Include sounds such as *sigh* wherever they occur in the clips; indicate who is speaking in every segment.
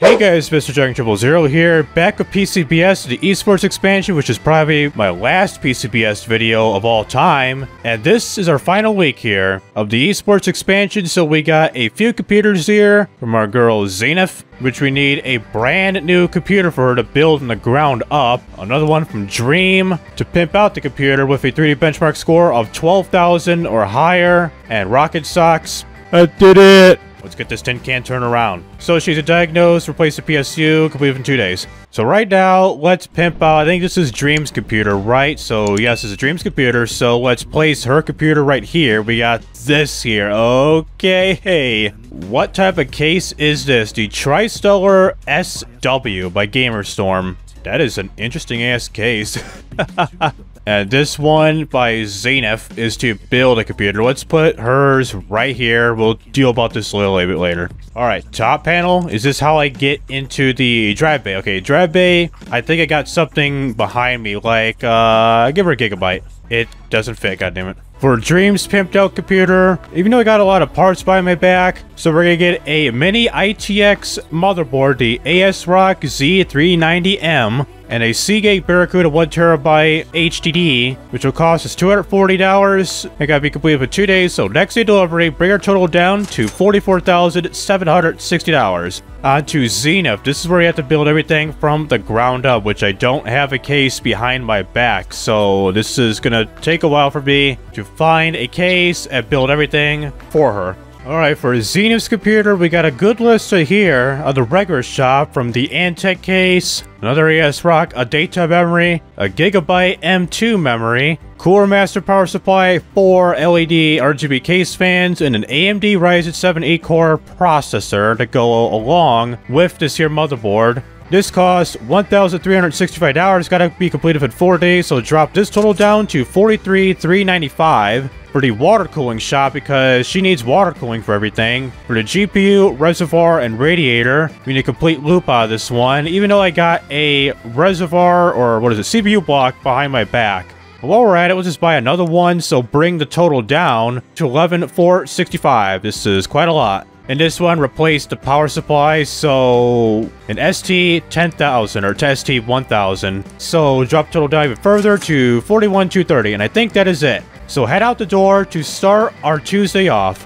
Speaker 1: Hey guys, Mr. Jacon Triple Zero here, back with PCBS, the esports expansion, which is probably my last PCBS video of all time. And this is our final week here of the esports expansion, so we got a few computers here from our girl Zenith, which we need a brand new computer for her to build from the ground up. Another one from Dream to pimp out the computer with a 3D benchmark score of 12,000 or higher. And Rocket Socks, I did it! Let's get this tin can turned around. So she's a diagnosed, replace the PSU, complete in two days. So right now, let's pimp out, I think this is Dream's computer, right? So yes, it's a Dream's computer, so let's place her computer right here. We got this here, okay. Hey, what type of case is this? The TriStellar SW by Gamerstorm. That is an interesting ass case. *laughs* And this one by Zenith is to build a computer. Let's put hers right here. We'll deal about this a little bit later. All right, top panel. Is this how I get into the drive bay? Okay, drive bay. I think I got something behind me, like, uh, give her a gigabyte. It doesn't fit, goddammit. For Dream's pimped out computer, even though I got a lot of parts by my back, so we're gonna get a mini ITX motherboard, the ASRock Z390M, and a Seagate Barracuda 1TB HDD, which will cost us $240. It gotta be completed for two days, so next day delivery, bring our total down to $44,760. On to Zenith. This is where you have to build everything from the ground up, which I don't have a case behind my back, so this is gonna take a while for me to find a case and build everything for her. Alright, for Zenith's computer, we got a good list of here of the regular shop from the Antec case, another ASRock, ADATA memory, a Gigabyte M2 memory, Cooler Master power supply, 4 LED RGB case fans, and an AMD Ryzen 7 8-core processor to go along with this here motherboard. This costs $1,365, gotta be completed in 4 days, so drop this total down to $43,395 for the water cooling shop because she needs water cooling for everything. For the GPU, reservoir, and radiator, we need a complete loop out of this one, even though I got a reservoir, or what is it, CPU block behind my back. While we're at it, we'll just buy another one, so bring the total down to 11,465. This is quite a lot. And this one replaced the power supply, so an ST-10000 or ST-1000. So drop total down even further to 41,230, and I think that is it. So head out the door to start our Tuesday off.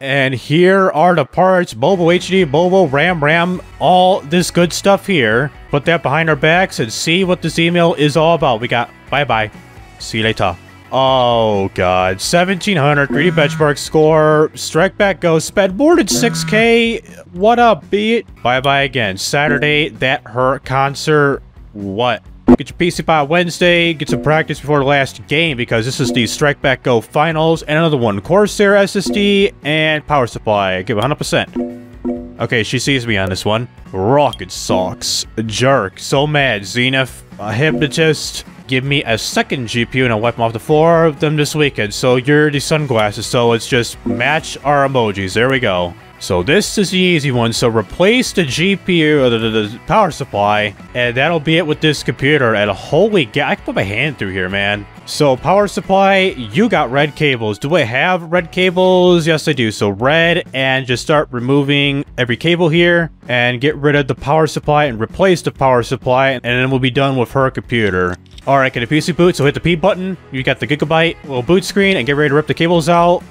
Speaker 1: And here are the parts, Mobo HD, Mobo, RAM, RAM, all this good stuff here. Put that behind our backs and see what this email is all about. We got bye-bye. See you later. Oh god, 1700, 3D benchmark score, strike back go, sped more than 6k, what up, beat? Bye bye again, Saturday, that hurt concert, what? Get your PC by Wednesday, get some practice before the last game because this is the Strike Back Go Finals, and another one, Corsair SSD, and power supply, give 100%. Okay, she sees me on this one. Rocket Socks, jerk, so mad, Zenith, a hypnotist, give me a second GPU and I'll wipe them off the floor of them this weekend. So you're the sunglasses, so it's just match our emojis. There we go. So this is the easy one. So replace the GPU, or uh, the, the, the power supply, and that'll be it with this computer. And holy god, I can put my hand through here, man. So power supply, you got red cables. Do I have red cables? Yes, I do. So red, and just start removing every cable here, and get rid of the power supply and replace the power supply, and then we'll be done with her computer. Alright, get a PC boot, so hit the P button. You got the Gigabyte little boot screen, and get ready to rip the cables out.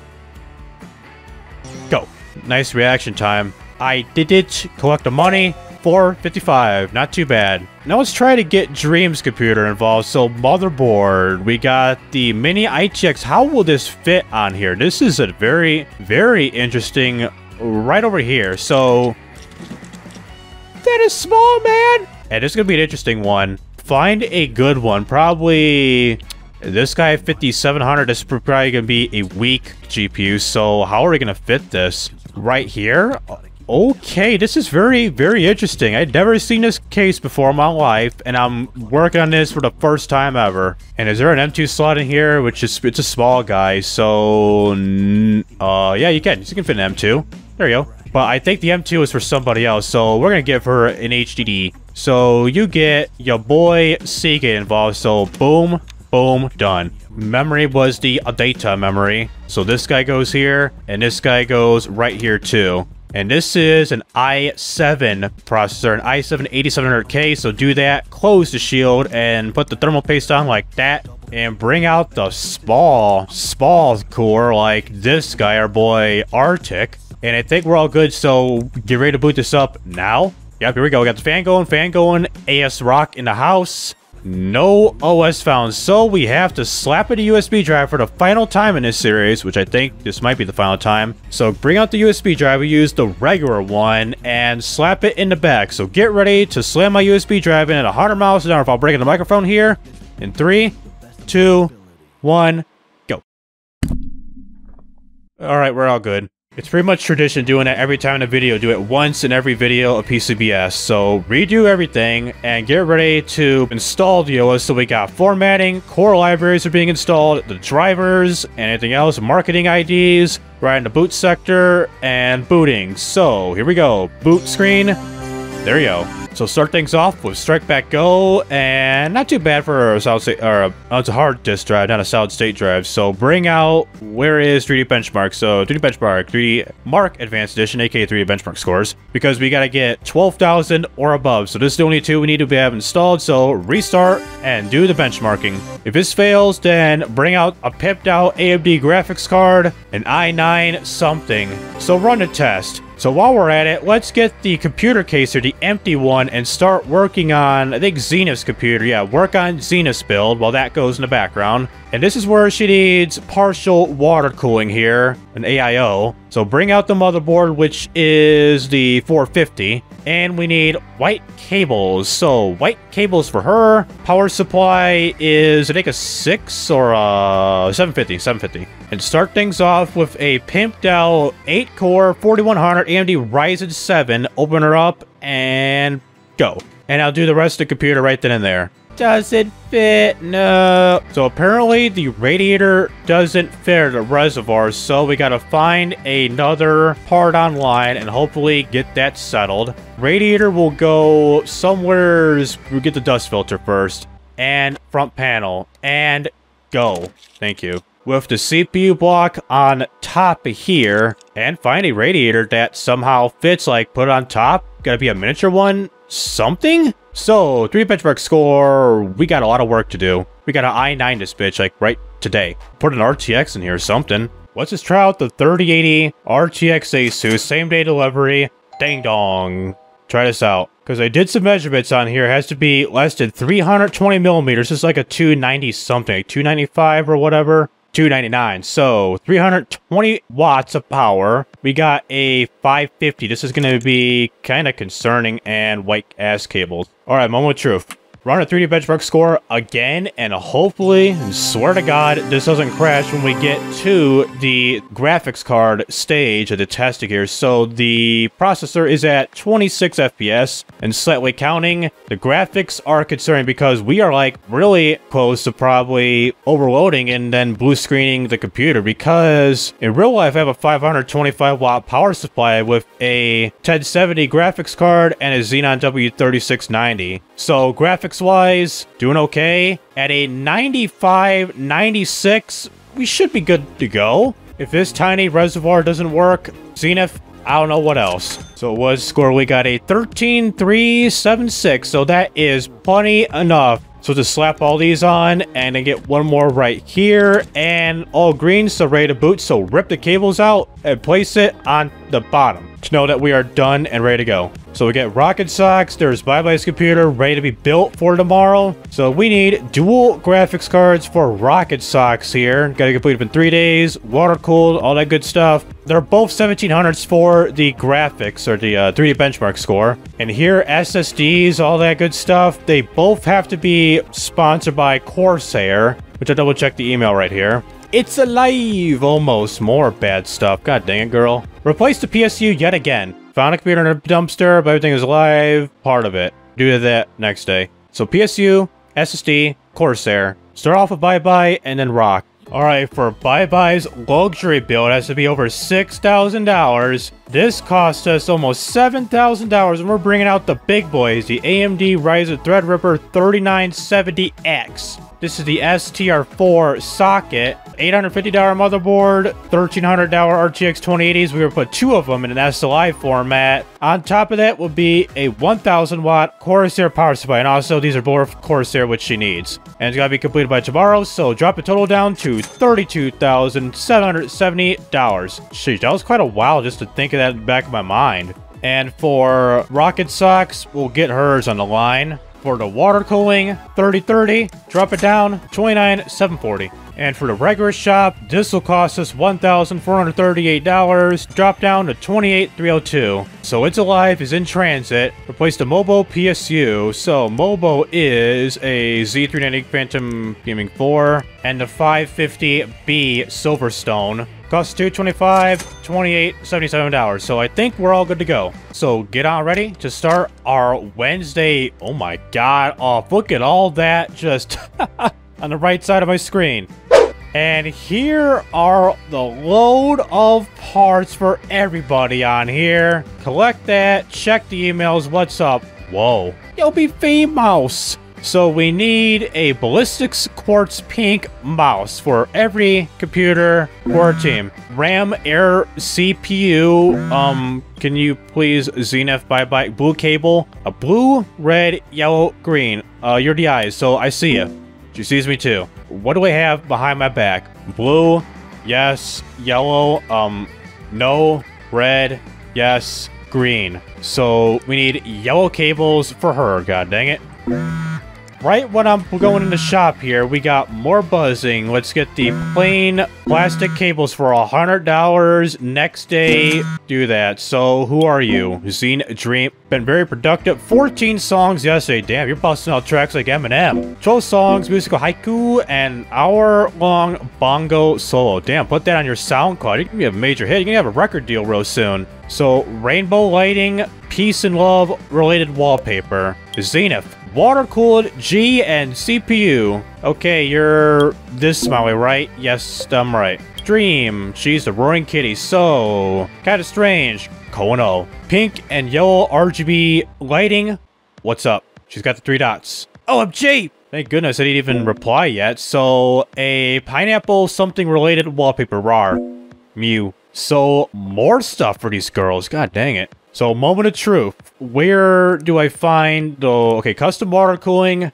Speaker 1: Go. Nice reaction time. I did it. Collect the money. 455. Not too bad. Now let's try to get Dream's computer involved. So motherboard. We got the mini ITX. How will this fit on here? This is a very, very interesting right over here. So that is small, man. And it's going to be an interesting one. Find a good one. Probably this guy 5700 this is probably gonna be a weak gpu so how are we gonna fit this right here. Okay this is very very interesting. I'd never seen this case before in my life and i'm working on this for the first time ever. And is there an m2 slot in here which is it's a small guy so uh yeah you can. You can fit an m2 there you go. But i think the m2 is for somebody else so we're gonna give her an hdd so you get your boy Seagate involved so boom Boom, done. Memory was the data memory. So this guy goes here, and this guy goes right here too. And this is an i7 processor, an i7 8700K. So do that, close the shield, and put the thermal paste on like that. And bring out the Spall, Spall core like this guy, our boy Arctic. And I think we're all good, so get ready to boot this up now. Yep, here we go. We got the fan going, fan going, ASRock in the house. No OS found, so we have to slap in a USB drive for the final time in this series, which I think this might be the final time. So bring out the USB drive, we use the regular one, and slap it in the back. So get ready to slam my USB drive in at 100 miles an hour if I'll break the microphone here. In three, two, one, go. Alright, we're all good. It's pretty much tradition doing that every time in a video. Do it once in every video of PCBS. So redo everything and get ready to install the OS. So we got formatting, core libraries are being installed, the drivers, anything else, marketing IDs, right in the boot sector, and booting. So here we go. Boot screen. There you go. So start things off with Strike Back Go, and not too bad for a solid state, or a, oh, it's a hard disk drive, not a solid state drive. So bring out, where is 3D Benchmark? So 3D Benchmark, 3D Mark Advanced Edition, aka 3D Benchmark scores, because we gotta get 12,000 or above. So this is the only two we need to have installed, so restart and do the benchmarking. If this fails, then bring out a pimped out AMD graphics card, an i9 something. So run a test. So while we're at it, let's get the computer case or the empty one and start working on, I think Zenith's computer. Yeah, work on Zenith's build while that goes in the background. And this is where she needs partial water cooling here, an AIO. So bring out the motherboard, which is the 450. And we need white cables. So white cables for her. Power supply is, I think, a 6 or a 750, 750. And start things off with a pimped out 8-core 4100 AMD Ryzen 7. Open her up and go. And I'll do the rest of the computer right then and there doesn't fit. No. So apparently the radiator doesn't fit the reservoir, so we gotta find another part online and hopefully get that settled. Radiator will go somewhere. We'll get the dust filter first. And front panel. And go. Thank you. With the CPU block on top here, and find a radiator that somehow fits, like put on top. Gotta be a miniature one? Something? So, 3 benchmark score, we got a lot of work to do. We got an i9 this bitch, like, right today. Put an RTX in here or something. Let's just try out the 3080 RTX Asus, same day delivery. Ding dong. Try this out. Because I did some measurements on here. It has to be less than 320 millimeters. It's like a 290 something, 295 or whatever. 299 so 320 watts of power. We got a 550 this is going to be kind of concerning and white ass cables. All right moment of truth run a 3D benchmark score again, and hopefully, swear to God, this doesn't crash when we get to the graphics card stage of the testing here. So the processor is at 26 FPS, and slightly counting. The graphics are concerning because we are like really close to probably overloading and then blue screening the computer because in real life I have a 525 watt power supply with a 1070 graphics card and a Xeon W3690. So graphics wise, doing okay. At a 95, 96, we should be good to go. If this tiny reservoir doesn't work, Zenith, I don't know what else. So it was score, we got a 13,376, so that is plenty enough. So to slap all these on and then get one more right here and all green, so ready to boot. So rip the cables out and place it on the bottom to know that we are done and ready to go. So we get rocket socks, there's Bye Bye's computer ready to be built for tomorrow. So we need dual graphics cards for rocket socks here. Gotta complete it in three days, water cooled, all that good stuff. They're both 1700s for the graphics or the uh, 3D benchmark score. And here SSDs, all that good stuff, they both have to be sponsored by Corsair, which I double checked the email right here. It's alive! Almost. More bad stuff. God dang it, girl. Replace the PSU yet again. Found a computer in a dumpster, but everything is alive. Part of it. Do that next day. So PSU, SSD, Corsair. Start off with Bye Bye, and then Rock. Alright, for Bye Bye's luxury build, it has to be over $6,000. This cost us almost $7,000, and we're bringing out the big boys, the AMD Ryzen Threadripper 3970X. This is the STR4 socket, $850 motherboard, $1,300 RTX 2080s. We will put two of them in an SLI format. On top of that will be a 1,000 watt Corsair power supply. And also, these are both Corsair, which she needs. And it's got to be completed by tomorrow, so drop the total down to $32,770. Sheesh, that was quite a while just to think of that in the back of my mind. And for Rocket Socks, we'll get hers on the line. For the water cooling, 3030, drop it down, 29740. And for the regular shop, this will cost us $1,438, drop down to 28302. So It's Alive is in transit, replace the Mobo PSU. So Mobo is a Z390 Phantom Gaming 4 and the 550B Silverstone. Costs 225 28 $77. So I think we're all good to go. So get on ready to start our Wednesday. Oh my god. Oh, look at all that just *laughs* on the right side of my screen. And here are the load of parts for everybody on here. Collect that, check the emails, what's up? Whoa. You'll be fame mouse. So we need a Ballistics Quartz Pink mouse for every computer for our team. RAM, Air, CPU, um, can you please Zenith bye bye blue cable? A blue, red, yellow, green. Uh, you're the eyes, so I see you. She sees me too. What do I have behind my back? Blue, yes, yellow, um, no, red, yes, green. So we need yellow cables for her, god dang it right when I'm going in the shop here, we got more buzzing. Let's get the plain plastic cables for a $100. Next day, do that. So, who are you? Zine Dream. Been very productive. 14 songs yesterday. Damn, you're busting out tracks like Eminem. 12 songs, musical haiku, and hour-long bongo solo. Damn, put that on your SoundCloud. You're gonna be a major hit. You're gonna have a record deal real soon. So, rainbow lighting, peace and love related wallpaper. Zenith. Water-cooled G and CPU. Okay, you're this smiley, right? Yes, I'm right. Dream. She's the Roaring Kitty, so... Kinda strange. Kono. Pink and yellow RGB lighting. What's up? She's got the three dots. OMG! Thank goodness I didn't even reply yet. So, a pineapple something related wallpaper. Rar. Mew. So, more stuff for these girls. God dang it. So, moment of truth. Where do I find the... Okay, custom water cooling.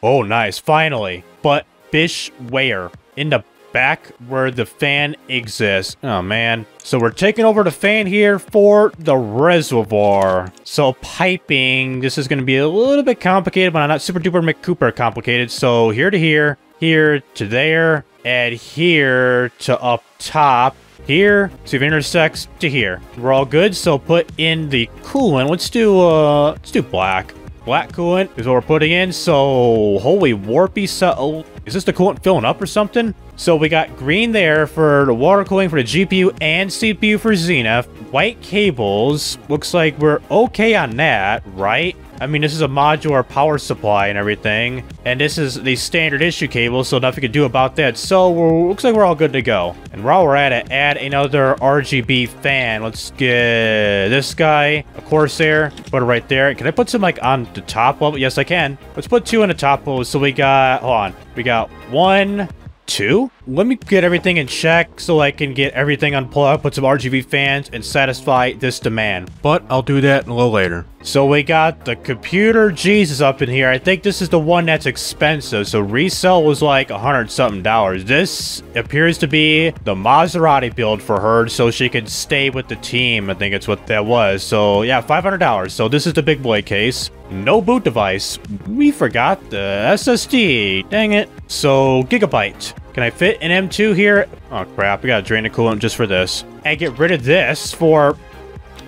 Speaker 1: Oh, nice. Finally. But fish where? In the back where the fan exists. Oh, man. So we're taking over the fan here for the reservoir. So piping, this is going to be a little bit complicated, but not super duper McCooper complicated. So here to here, here to there, and here to up top here, if it intersects to here. We're all good, so put in the coolant. Let's do, uh, let's do black. Black coolant is what we're putting in, so holy warpy so oh, is this the coolant filling up or something? So we got green there for the water cooling for the GPU and CPU for Zenith. White cables, looks like we're okay on that, right? I mean, this is a modular power supply and everything. And this is the standard issue cable, so nothing to do about that. So, looks like we're all good to go. And while we're at it, add another RGB fan. Let's get this guy, a Corsair, put it right there. Can I put some, like, on the top level? Yes, I can. Let's put two on the top level. So we got, hold on. We got one, two? Let me get everything in check so I can get everything unplugged, put some RGB fans, and satisfy this demand. But I'll do that a little later. So we got the computer Jesus up in here. I think this is the one that's expensive. So resell was like a hundred something dollars. This appears to be the Maserati build for her so she can stay with the team. I think it's what that was. So yeah, $500. So this is the big boy case. No boot device. We forgot the SSD. Dang it. So Gigabyte. Can I fit an M2 here? Oh crap, I gotta drain the coolant just for this. And get rid of this for...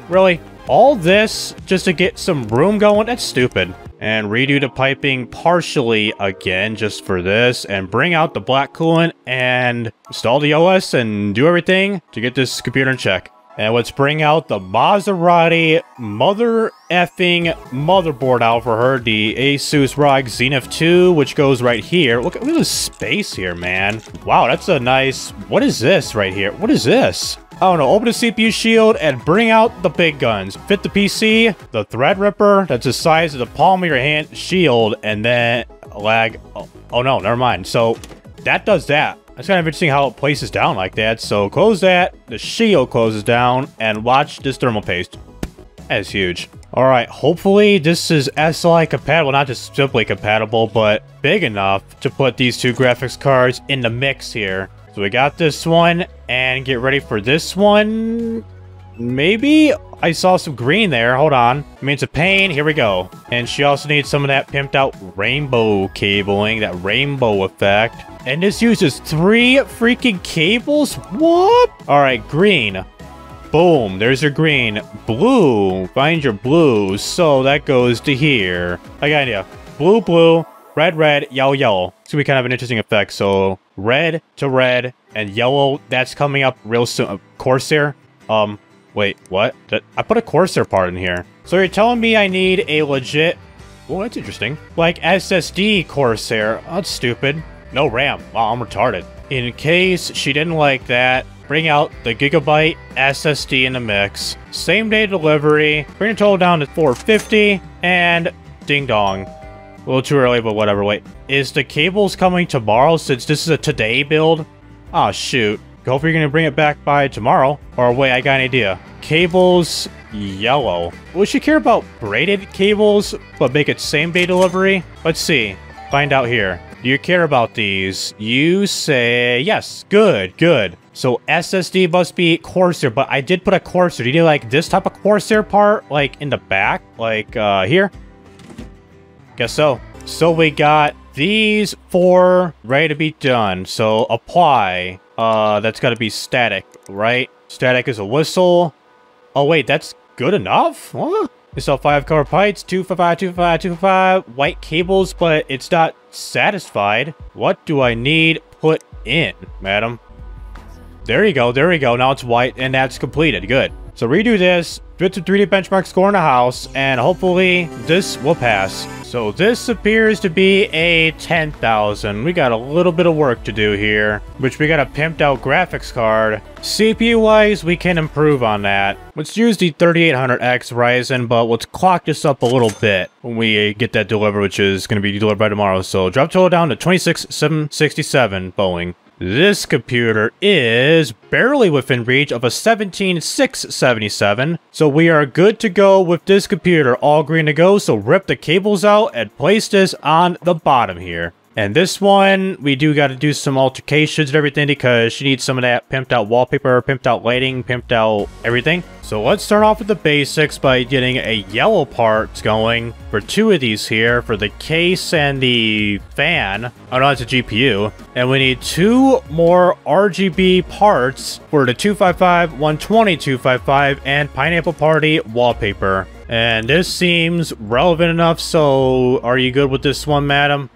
Speaker 1: Really? All this just to get some room going? That's stupid. And redo the piping partially again just for this. And bring out the black coolant and install the OS and do everything to get this computer in check. And let's bring out the Maserati mother effing motherboard out for her, the Asus ROG Zenith 2, which goes right here. Look, look at the space here, man. Wow, that's a nice... What is this right here? What is this? I don't know, open the CPU shield and bring out the big guns. Fit the PC, the Threadripper, that's the size of the palm of your hand, shield, and then lag. Oh, oh no, never mind. So that does that. It's kind of interesting how it places down like that. So close that, the shield closes down, and watch this thermal paste. That is huge. Alright, hopefully this is SLI compatible, not just simply compatible, but big enough to put these two graphics cards in the mix here. So we got this one, and get ready for this one. Maybe? I saw some green there. Hold on. I mean, it's a pain. Here we go. And she also needs some of that pimped out rainbow cabling, that rainbow effect. And this uses three freaking cables? What? All right, green. Boom, there's your green. Blue, find your blue. So that goes to here. I got an idea. Blue, blue, red, red, yellow, yellow. It's gonna be kind of an interesting effect. So red to red and yellow, that's coming up real soon. Corsair? Um, wait, what? I put a Corsair part in here. So you're telling me I need a legit... Well, that's interesting. Like SSD Corsair. That's stupid. No RAM. Wow, I'm retarded. In case she didn't like that, bring out the Gigabyte SSD in the mix. Same day delivery. Bring the total down to 450 and ding dong. A little too early, but whatever. Wait, is the cables coming tomorrow since this is a today build? Oh, shoot. Hopefully you're to bring it back by tomorrow. Or wait, I got an idea. Cables yellow. Would you care about braided cables, but make it same day delivery? Let's see. Find out here. Do you care about these? You say yes. Good, good. So SSD must be Corsair, but I did put a Corsair. Do you need like this type of Corsair part, like in the back, like uh, here? Guess so. So we got these four ready to be done. So apply. Uh, that's got to be static, right? Static is a whistle. Oh wait, that's good enough? What? We saw five cover pipes, two for five, two for five, two for five, white cables, but it's not satisfied. What do I need put in, madam? There you go, there you go. Now it's white, and that's completed. Good. So redo this, fit the 3D benchmark score in the house, and hopefully this will pass. So this appears to be a 10,000. We got a little bit of work to do here, which we got a pimped out graphics card. CPU-wise, we can improve on that. Let's use the 3800X Ryzen, but let's clock this up a little bit when we get that delivered, which is going to be delivered by tomorrow. So drop total down to 26,767 Boeing. This computer is barely within reach of a 17677, so we are good to go with this computer, all green to go, so rip the cables out and place this on the bottom here. And this one, we do got to do some altercations and everything because she needs some of that pimped out wallpaper, pimped out lighting, pimped out everything. So let's start off with the basics by getting a yellow part going for two of these here for the case and the fan. Oh no, it's a GPU. And we need two more RGB parts for the 255, 120 255, and Pineapple Party wallpaper. And this seems relevant enough, so are you good with this one, madam?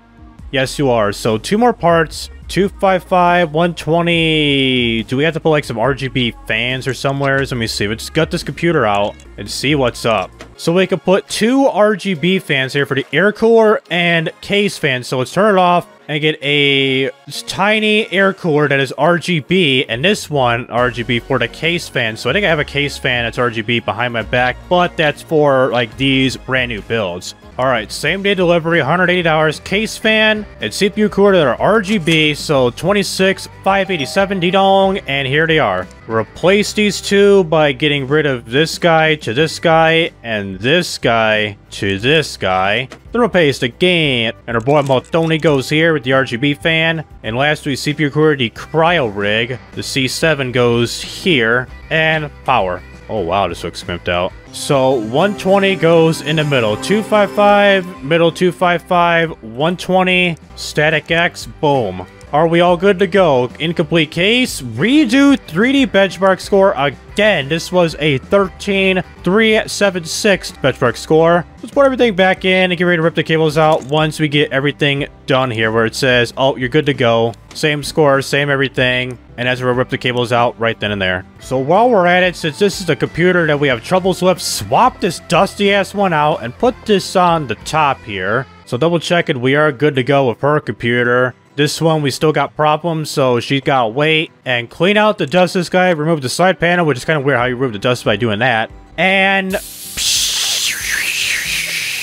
Speaker 1: Yes, you are. So two more parts. 255, 120. Do we have to put like some RGB fans or somewhere? Let me see. Let's gut this computer out and see what's up. So we can put two RGB fans here for the air cooler and case fan. So let's turn it off and get a tiny air cooler that is RGB and this one RGB for the case fan. So I think I have a case fan that's RGB behind my back, but that's for like these brand new builds. Alright, same day delivery, $180, case fan, and CPU cooler that are RGB, so 26, 587 D-Dong, and here they are. Replace these two by getting rid of this guy to this guy, and this guy to this guy. Then replace again, and our boy Maltoni goes here with the RGB fan, and lastly CPU cooler, the Cryorig, the C7 goes here, and power. Oh wow, this looks pimped out. So 120 goes in the middle. 255, middle 255, 120, static X, boom. Are we all good to go? Incomplete case, redo 3D benchmark score again. This was a 13,376 benchmark score. Let's put everything back in and get ready to rip the cables out once we get everything done here where it says, oh, you're good to go. Same score, same everything. And as we rip the cables out right then and there. So while we're at it, since this is a computer that we have troubles with, swap this dusty ass one out and put this on the top here. So double check it, we are good to go with her computer. This one, we still got problems, so she's got to wait and clean out the dust this guy, remove the side panel, which is kind of weird how you remove the dust by doing that. And... *sniffs*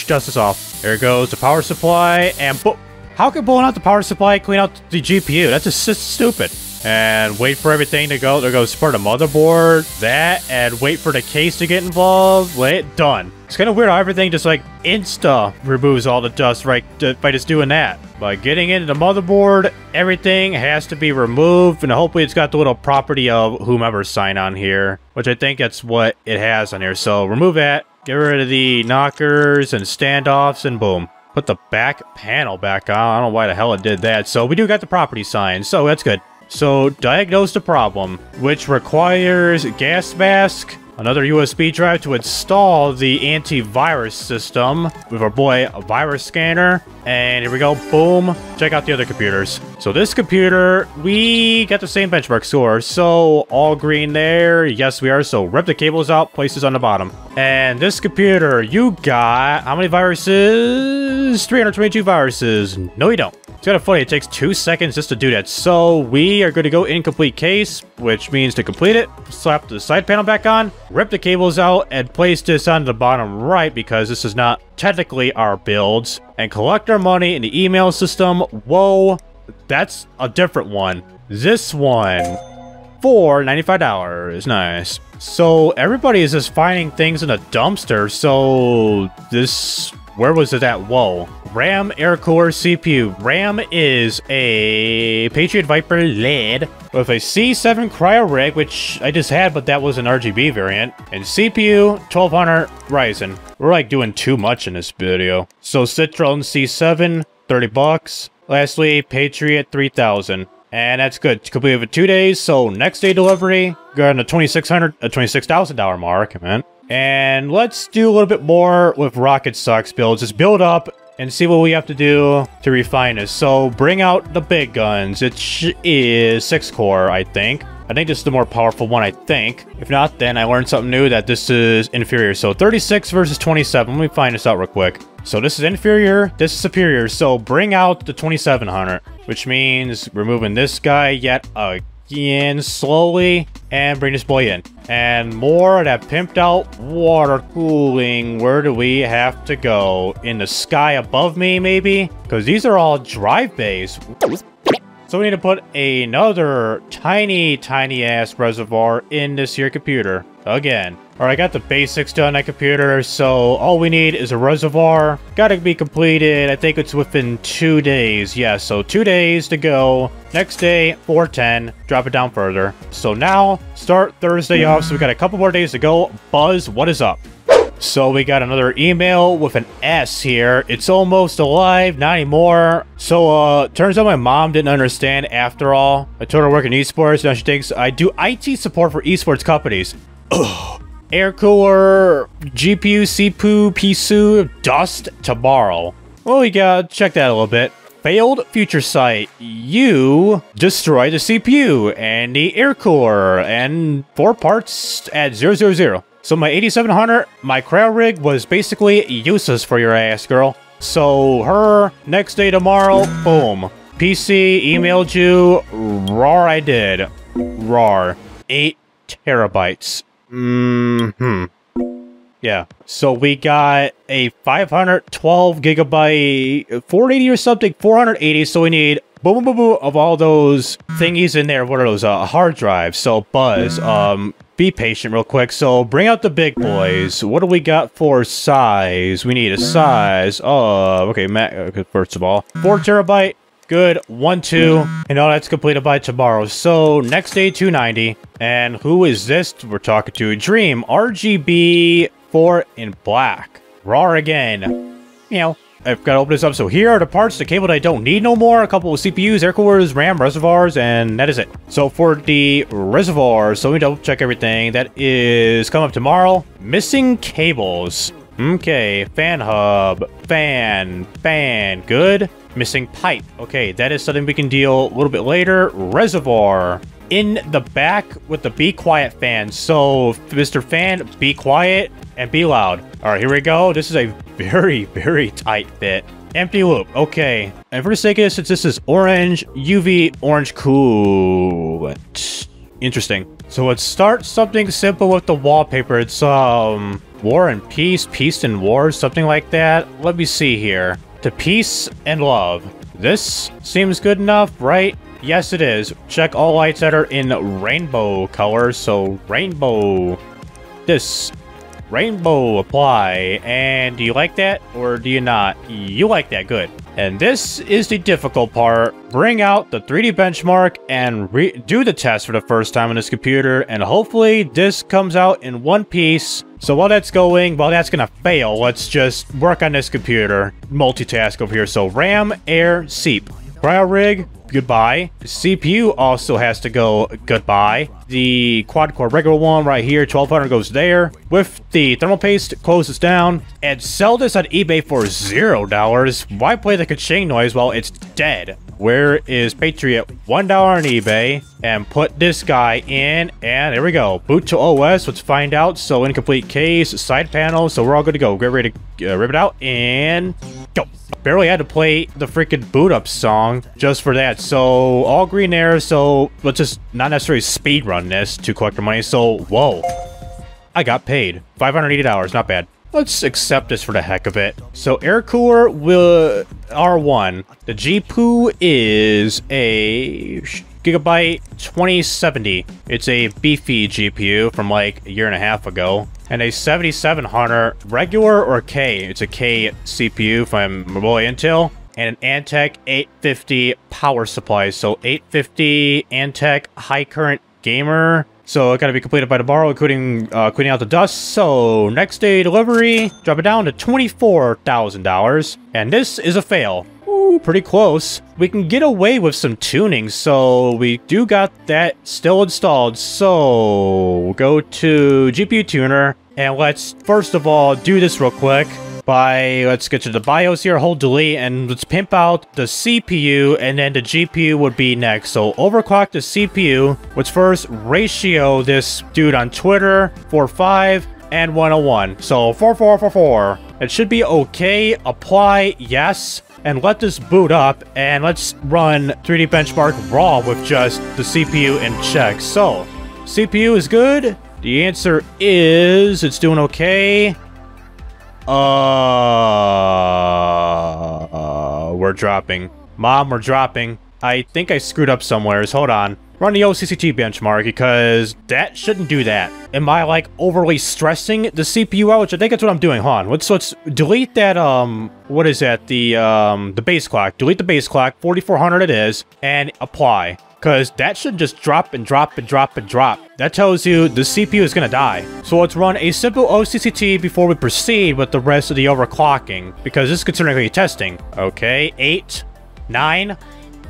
Speaker 1: Dust is off. There goes the power supply, and... How can blowing out the power supply clean out the GPU? That's just stupid and wait for everything to go. There goes for the motherboard, that, and wait for the case to get involved. Wait, done. It's kind of weird how everything just like insta removes all the dust right by just doing that. By getting into the motherboard, everything has to be removed, and hopefully it's got the little property of whomever sign on here, which I think that's what it has on here. So remove that, get rid of the knockers and standoffs, and boom. Put the back panel back on. I don't know why the hell it did that. So we do got the property sign, so that's good. So, diagnose the problem, which requires gas mask, another USB drive to install the antivirus system with our boy a virus scanner. And here we go, boom. Check out the other computers. So this computer, we got the same benchmark score. So all green there. Yes, we are. So rip the cables out, places on the bottom. And this computer, you got how many viruses? 322 viruses. No, you don't. It's kind of funny, it takes two seconds just to do that. So we are going to go incomplete case, which means to complete it, slap the side panel back on, rip the cables out, and place this on the bottom right because this is not technically our builds, and collect our money in the email system. Whoa, that's a different one. This one for $95. Nice. So everybody is just finding things in a dumpster. So this where was it at? Whoa. RAM Air Core CPU. RAM is a Patriot Viper LED with a C7 Cryorig, which I just had, but that was an RGB variant. And CPU 1200 Ryzen. We're like doing too much in this video. So Citron C7, 30 bucks. Lastly, Patriot 3000. And that's good. Completed for two days. So next day delivery, got on a 2,600, a $26,000 mark, man. And let's do a little bit more with Rocket Socks builds. Just build up and see what we have to do to refine this. So bring out the big guns. It is 6 core, I think. I think this is the more powerful one, I think. If not, then I learned something new that this is inferior. So 36 versus 27. Let me find this out real quick. So this is inferior, this is superior. So bring out the 2700, which means removing this guy yet again in slowly and bring this boy in. And more of that pimped out water cooling. Where do we have to go? In the sky above me, maybe? Because these are all drive bays. So we need to put another tiny, tiny ass reservoir in this here computer. Again. Alright, I got the basics done on computer, so all we need is a reservoir. Gotta be completed, I think it's within two days. Yeah, so two days to go. Next day, 410, drop it down further. So now, start Thursday off, so we got a couple more days to go. Buzz, what is up? So we got another email with an S here. It's almost alive, not anymore. So, uh, turns out my mom didn't understand after all. I told her I work in esports, now she thinks I do IT support for esports companies. *clears throat* Air cooler, GPU, CPU, PSU, dust tomorrow. Well, we gotta check that a little bit. Failed future sight. You destroy the CPU and the air cooler and four parts at 000. So my 8700, my Cryorig was basically useless for your ass, girl. So her, next day tomorrow, boom. PC emailed you, rar I did. Rar. 8 terabytes. Mm hmm. Yeah. So we got a 512 gigabyte, 480 or something, 480. So we need boom, boom, boom, of all those thingies in there. What are those? Uh, hard drives. So Buzz, um, be patient real quick. So bring out the big boys. What do we got for size? We need a size. Oh, okay. First of all, four terabyte. Good. One, two. And all that's completed by tomorrow. So next day, 290. And who is this we're talking to? A dream. RGB 4 in black. Raw again. you know, I've got to open this up. So here are the parts, the cable that I don't need no more. A couple of CPUs, air coolers, RAM, reservoirs, and that is it. So for the reservoir, so we double check everything. That is coming up tomorrow. Missing cables. Okay, fan hub, fan, fan, good. Missing pipe. Okay, that is something we can deal a little bit later. Reservoir in the back with the be quiet fan. So, Mr. Fan, be quiet and be loud. All right, here we go. This is a very, *laughs* very tight fit. Empty loop. Okay. And for the sake of this, since this is orange, UV orange coolant. Interesting. So let's start something simple with the wallpaper. It's, um, War and Peace, Peace and War, something like that. Let me see here. To Peace and Love. This seems good enough, right? Yes, it is. Check all lights that are in rainbow color. So rainbow, this, rainbow apply. And do you like that or do you not? You like that, good. And this is the difficult part. Bring out the 3D benchmark and do the test for the first time on this computer. And hopefully this comes out in one piece. So while that's going, while that's gonna fail, let's just work on this computer. Multitask over here. So RAM, air, seep. Cryorig, goodbye. CPU also has to go goodbye. The quad-core regular one right here, 1200 goes there. With the thermal paste, closes down and sell this on eBay for $0. Why play the ka-ching noise while it's dead? Where is Patriot? $1 on eBay. And put this guy in. And there we go. Boot to OS. Let's find out. So incomplete case, side panel. So we're all good to go. Get ready to uh, rip it out. And go. Barely had to play the freaking boot up song just for that. So all green air. So let's just not necessarily speed run this to collect the money. So whoa. I got paid. $580. Not bad. Let's accept this for the heck of it. So air cooler will R1. The GPU is a Gigabyte 2070. It's a beefy GPU from like a year and a half ago. And a 7700 regular or K. It's a K CPU from Mobile Intel. And an Antec 850 power supply. So 850 Antec high current gamer so it got to be completed by tomorrow, including uh, cleaning out the dust. So next day delivery, drop it down to $24,000. And this is a fail. Ooh, pretty close. We can get away with some tuning, so we do got that still installed. So go to GPU tuner, and let's first of all do this real quick by, let's get to the BIOS here, hold delete, and let's pimp out the CPU, and then the GPU would be next. So overclock the CPU. Let's first ratio this dude on Twitter, 45 and 101. So 4444. It should be okay. Apply, yes. And let this boot up, and let's run 3D Benchmark raw with just the CPU in check. So, CPU is good. The answer is it's doing okay. Uh, we're dropping. Mom, we're dropping. I think I screwed up somewhere. Hold on. Run the OCCT benchmark because that shouldn't do that. Am I like overly stressing the CPU out? Which I think that's what I'm doing. Hold on. Let's let's delete that. Um, what is that? The um the base clock. Delete the base clock. 4400 it is, and apply. Because that should just drop and drop and drop and drop. That tells you the CPU is to die. So let's run a simple OCCT before we proceed with the rest of the overclocking. Because this is considering testing. Okay, 8, 9,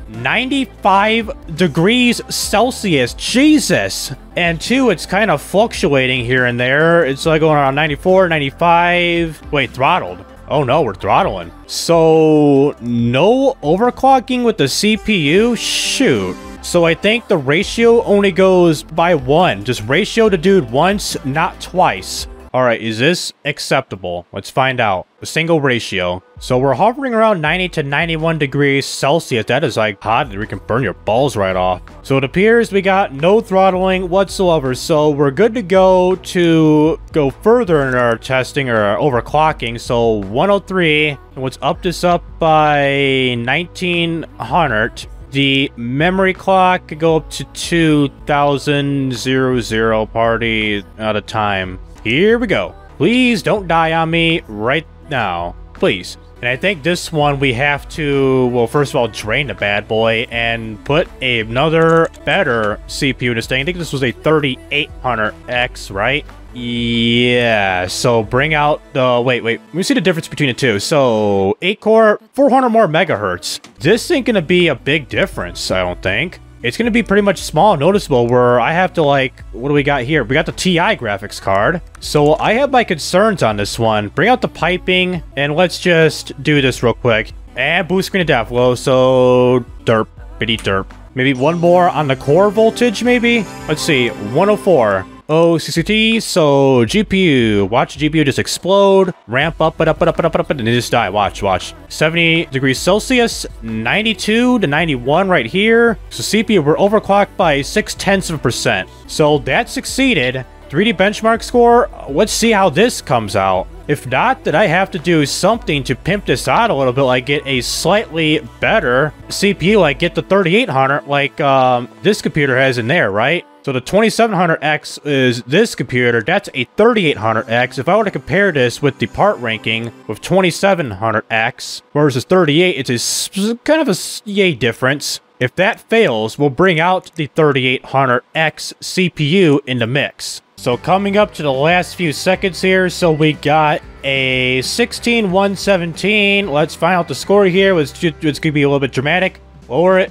Speaker 1: 95 degrees Celsius. Jesus. And two, it's kind of fluctuating here and there. It's like going around 94, 95. Wait, throttled. Oh no, we're throttling. So, no overclocking with the CPU? Shoot. So I think the ratio only goes by one. Just ratio the dude once, not twice. All right, is this acceptable? Let's find out. A single ratio. So we're hovering around 90 to 91 degrees Celsius. That is like hot. We can burn your balls right off. So it appears we got no throttling whatsoever. So we're good to go to go further in our testing or overclocking. So 103. And let's up this up by 1900. The memory clock could go up to 2000 00 party at a time. Here we go. Please don't die on me right now. Please. And I think this one we have to, well, first of all, drain the bad boy and put another better CPU in this thing. I think this was a 3800X, right? Yeah, so bring out the... Wait, wait. Let me see the difference between the two. So, 8-core, 400 more megahertz. This ain't gonna be a big difference, I don't think. It's to be pretty much small noticeable where I have to like, what do we got here? We got the TI graphics card. So I have my concerns on this one. Bring out the piping and let's just do this real quick. And boost screen of death low, so derp, bitty derp. Maybe one more on the core voltage, maybe? Let's see, 104. Oh, CCT, so GPU. Watch GPU just explode, ramp up, but up, but up, but up, up, up, and then just die. Watch, watch. 70 degrees Celsius, 92 to 91 right here. So CPU, we're overclocked by 6 tenths of a percent. So that succeeded. 3D benchmark score, let's see how this comes out. If not, then I have to do something to pimp this out a little bit, like get a slightly better CPU, like get the 3800 like um, this computer has in there, right? So the 2700X is this computer, that's a 3800X. If I were to compare this with the part ranking with 2700X versus 38, it's a kind of a yay difference. If that fails, we'll bring out the 3800X CPU in the mix. So coming up to the last few seconds here, so we got a 16-117. Let's find out the score here. It's, it's going to be a little bit dramatic. Lower it.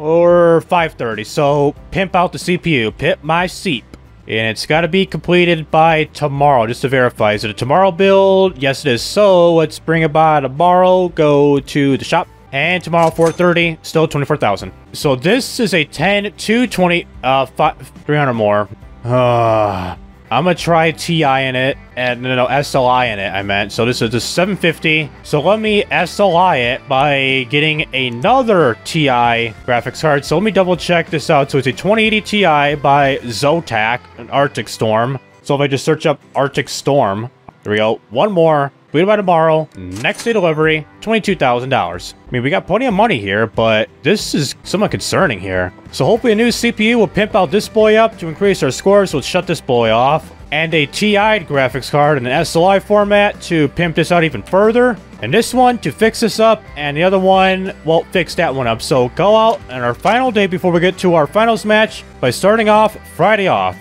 Speaker 1: Or 530. So pimp out the CPU. Pimp my seep. And it's got to be completed by tomorrow, just to verify. Is it a tomorrow build? Yes, it is. So let's bring it by tomorrow. Go to the shop. And tomorrow, 430, still 24,000. So this is a 10, 220, uh, 5, 300 more. Uh, I'm gonna try TI in it, and no, no, SLI in it, I meant. So this is a 750. So let me SLI it by getting another TI graphics card. So let me double check this out. So it's a 2080 Ti by Zotac, an Arctic Storm. So if I just search up Arctic Storm, there we go. One more. Wait by tomorrow. Next day delivery, $22,000. I mean, we got plenty of money here, but this is somewhat concerning here. So hopefully a new CPU will pimp out this boy up to increase our scores, so let's shut this boy off. And a TI graphics card in an SLI format to pimp this out even further. And this one to fix this up, and the other one, well, fix that one up. So go out on our final day before we get to our finals match by starting off Friday off.